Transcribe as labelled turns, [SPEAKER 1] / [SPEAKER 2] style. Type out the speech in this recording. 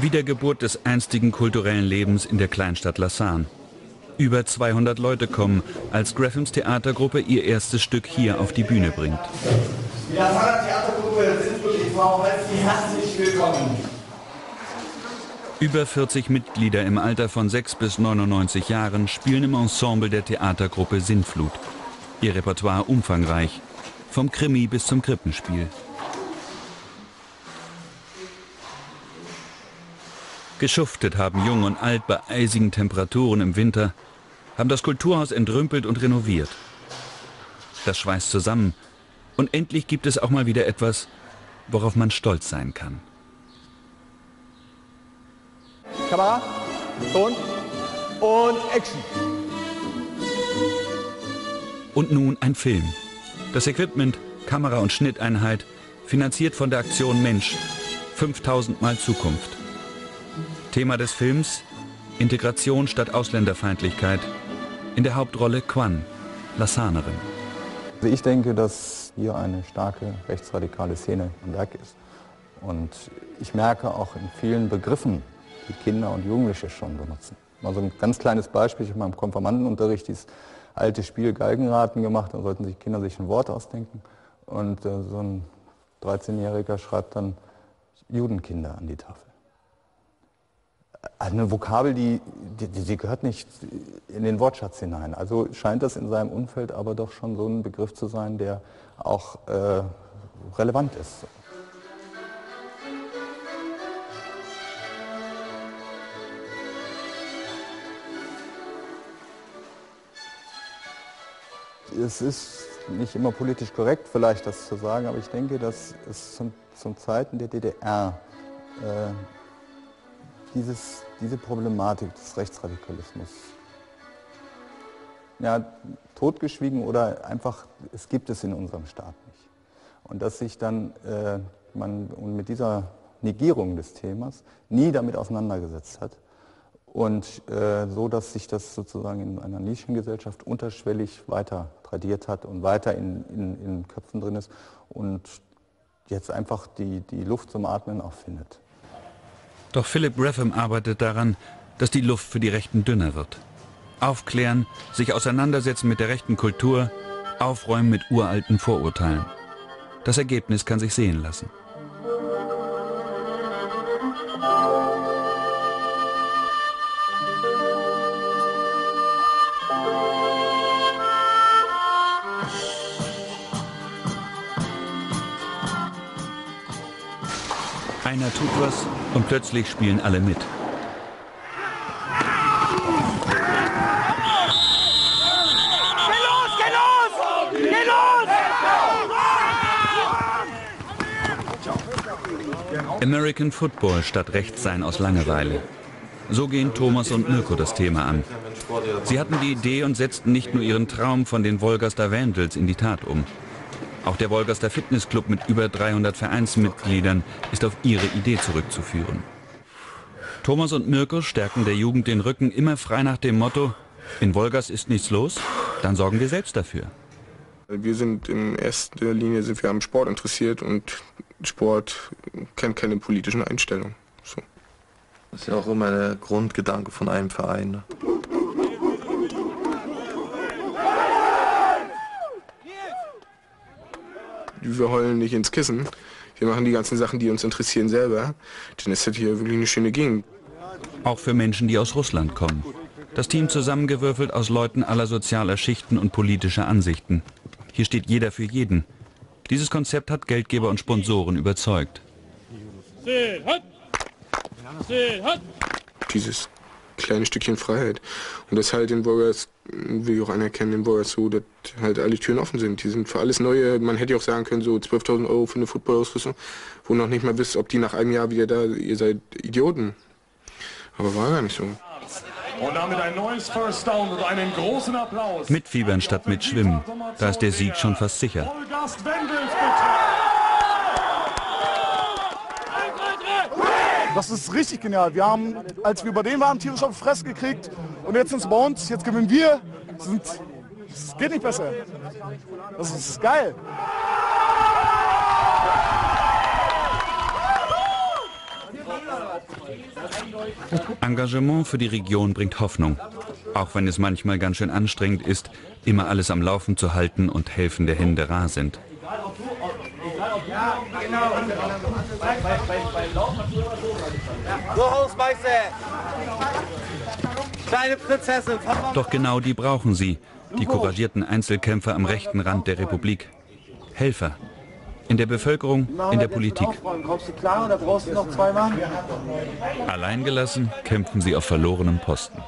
[SPEAKER 1] Wiedergeburt des einstigen kulturellen Lebens in der Kleinstadt Lassan. Über 200 Leute kommen, als Graffams Theatergruppe ihr erstes Stück hier auf die Bühne bringt.
[SPEAKER 2] Die Lassaner Theatergruppe Sinflut e.V. herzlich willkommen.
[SPEAKER 1] Über 40 Mitglieder im Alter von 6 bis 99 Jahren spielen im Ensemble der Theatergruppe Sintflut. Ihr Repertoire umfangreich, vom Krimi bis zum Krippenspiel. Geschuftet haben Jung und Alt bei eisigen Temperaturen im Winter, haben das Kulturhaus entrümpelt und renoviert. Das schweißt zusammen und endlich gibt es auch mal wieder etwas, worauf man stolz sein kann.
[SPEAKER 2] Kamera, Ton und Action.
[SPEAKER 1] Und nun ein Film. Das Equipment, Kamera und Schnitteinheit, finanziert von der Aktion Mensch, 5000 Mal Zukunft. Thema des Films Integration statt Ausländerfeindlichkeit. In der Hauptrolle Quan, Lassanerin.
[SPEAKER 3] Also ich denke, dass hier eine starke rechtsradikale Szene am Werk ist. Und ich merke auch in vielen Begriffen, die Kinder und Jugendliche schon benutzen. Mal so ein ganz kleines Beispiel, ich habe meinem Konfirmandenunterricht dieses alte Spiel Galgenraten gemacht, da sollten sich Kinder sich ein Wort ausdenken. Und äh, so ein 13-Jähriger schreibt dann Judenkinder an die Tafel eine Vokabel, die, die, die, gehört nicht in den Wortschatz hinein. Also scheint das in seinem Umfeld aber doch schon so ein Begriff zu sein, der auch äh, relevant ist. Es ist nicht immer politisch korrekt, vielleicht das zu sagen, aber ich denke, dass es zum, zum Zeiten der DDR äh, dieses, diese Problematik des Rechtsradikalismus ja, totgeschwiegen oder einfach, es gibt es in unserem Staat nicht. Und dass sich dann äh, man mit dieser Negierung des Themas nie damit auseinandergesetzt hat und äh, so, dass sich das sozusagen in einer Nischengesellschaft unterschwellig weiter tradiert hat und weiter in, in, in Köpfen drin ist und jetzt einfach die, die Luft zum Atmen auch findet.
[SPEAKER 1] Doch Philip Reffem arbeitet daran, dass die Luft für die Rechten dünner wird. Aufklären, sich auseinandersetzen mit der rechten Kultur, aufräumen mit uralten Vorurteilen. Das Ergebnis kann sich sehen lassen. Einer tut was und plötzlich spielen alle mit. American Football statt Rechtssein aus Langeweile. So gehen Thomas und Mirko das Thema an. Sie hatten die Idee und setzten nicht nur ihren Traum von den Wolgaster Vandals in die Tat um. Auch der Wolgaster Fitnessclub mit über 300 Vereinsmitgliedern ist auf ihre Idee zurückzuführen. Thomas und Mirko stärken der Jugend den Rücken immer frei nach dem Motto, in Wolgast ist nichts los, dann sorgen wir selbst dafür.
[SPEAKER 4] Wir sind in erster Linie sind wir am Sport interessiert und Sport kennt keine politischen Einstellungen. So.
[SPEAKER 5] Das ist ja auch immer der Grundgedanke von einem Verein. Ne?
[SPEAKER 4] Wir heulen nicht ins Kissen. Wir machen die ganzen Sachen, die uns interessieren, selber. Denn es ist hier wirklich eine schöne Gegend.
[SPEAKER 1] Auch für Menschen, die aus Russland kommen. Das Team zusammengewürfelt aus Leuten aller sozialer Schichten und politischer Ansichten. Hier steht jeder für jeden. Dieses Konzept hat Geldgeber und Sponsoren überzeugt.
[SPEAKER 4] Dieses kleine Stückchen Freiheit. Und das halt in Burgers, will ich auch anerkennen, in Burgers so, dass halt alle Türen offen sind. Die sind für alles Neue, man hätte ja auch sagen können, so 12.000 Euro für eine Footballausrüstung, wo noch nicht mal wisst, ob die nach einem Jahr wieder da, ihr seid Idioten. Aber war gar nicht so.
[SPEAKER 6] Und damit ein neues First Down und einen großen Applaus.
[SPEAKER 1] Mitfiebern statt mit Schwimmen. Da ist der Sieg schon fast sicher.
[SPEAKER 7] Das ist richtig genial. Wir haben, als wir über den waren, tierisch auf Fress gekriegt. Und jetzt sind es bei uns, jetzt gewinnen wir. Es geht nicht besser. Das ist geil.
[SPEAKER 1] Engagement für die Region bringt Hoffnung, auch wenn es manchmal ganz schön anstrengend ist, immer alles am Laufen zu halten und helfende Hände rar sind.
[SPEAKER 2] So, Hausmeister! Kleine Prinzessin!
[SPEAKER 1] Doch genau die brauchen sie, die couragierten Einzelkämpfer am rechten Rand der Republik. Helfer. In der Bevölkerung, in der Politik. Alleingelassen kämpfen sie auf verlorenem Posten.